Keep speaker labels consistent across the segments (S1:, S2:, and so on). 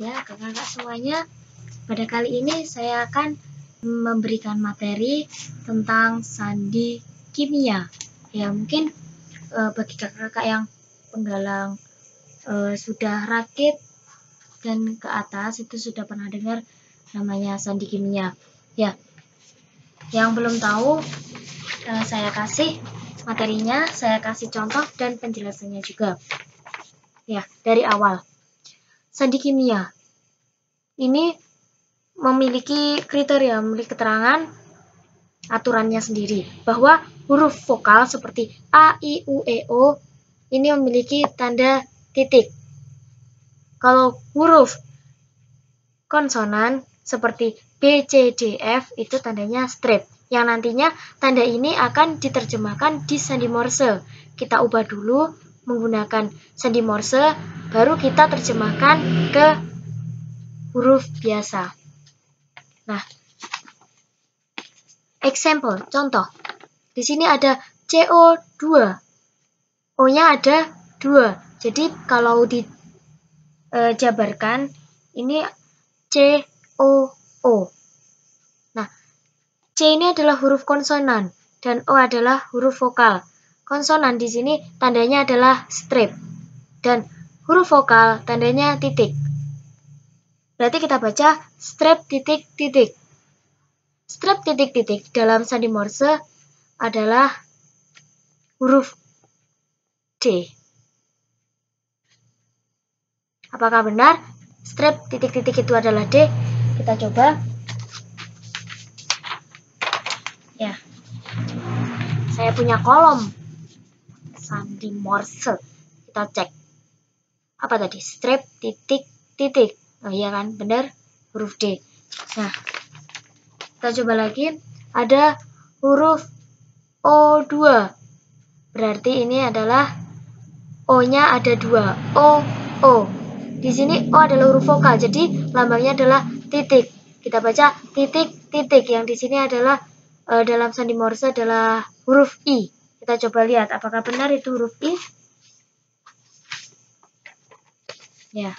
S1: ya kakak-kakak semuanya. Pada kali ini saya akan memberikan materi tentang sandi kimia. Ya mungkin uh, bagi kakak-kakak yang penggalang uh, sudah rakit dan ke atas itu sudah pernah dengar namanya sandi kimia. Ya, yang belum tahu uh, saya kasih materinya, saya kasih contoh dan penjelasannya juga. Ya, dari awal. Sandi kimia. Ini memiliki kriteria, memiliki keterangan aturannya sendiri bahwa huruf vokal seperti a, i, u, e, o ini memiliki tanda titik. Kalau huruf konsonan seperti b, c, d, f itu tandanya strip yang nantinya tanda ini akan diterjemahkan di sandi Morse. Kita ubah dulu menggunakan sandi Morse baru kita terjemahkan ke huruf biasa. Nah, example, contoh. Di sini ada CO2. O-nya ada 2. Jadi kalau dijabarkan e, ini COO. Nah, C ini adalah huruf konsonan dan O adalah huruf vokal. Konsonan di sini tandanya adalah strip dan Huruf vokal tandanya titik. Berarti kita baca strip titik-titik. Strip titik-titik dalam sandi Morse adalah huruf D. Apakah benar strip titik-titik itu adalah D? Kita coba. Ya. Saya punya kolom sandi Morse. Kita cek. Apa tadi? Strip titik titik. Oh iya kan? Benar huruf D. Nah kita coba lagi. Ada huruf O2 berarti ini adalah O nya ada dua. O O. Di sini O adalah huruf vokal jadi lambangnya adalah titik. Kita baca titik titik. Yang di sini adalah e, dalam sandi Morse adalah huruf I kita coba lihat apakah benar itu huruf I Ya.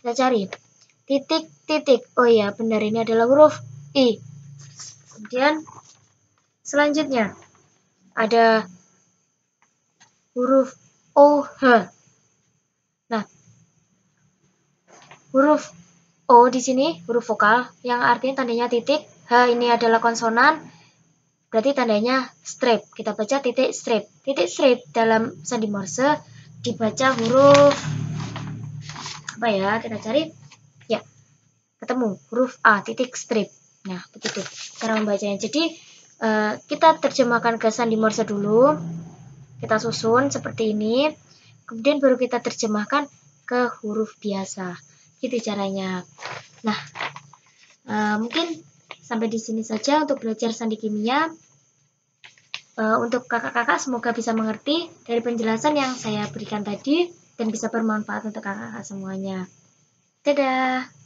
S1: Kita cari. Titik, titik. Oh iya, benar ini adalah huruf I. Kemudian selanjutnya ada huruf OH. Nah, huruf O di sini huruf vokal yang artinya tandanya titik. H ini adalah konsonan. Berarti tandanya strip. Kita baca titik strip. Titik strip dalam sandi Morse dibaca huruf apa ya? Kita cari. Ya. Ketemu huruf A titik strip. Nah, begitu cara membacanya. Jadi uh, kita terjemahkan ke sandi Morse dulu. Kita susun seperti ini. Kemudian baru kita terjemahkan ke huruf biasa. Gitu caranya. Nah, uh, mungkin Sampai di sini saja untuk belajar sandi kimia. Uh, untuk kakak-kakak semoga bisa mengerti dari penjelasan yang saya berikan tadi dan bisa bermanfaat untuk kakak-kakak semuanya. Dadah!